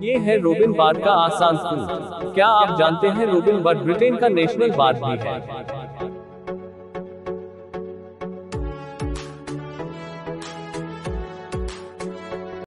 ये है रोबिन बार का आसान स्कूल क्या आप जानते हैं रोबिन बार्ड ब्रिटेन का नेशनल बार्ड भी है?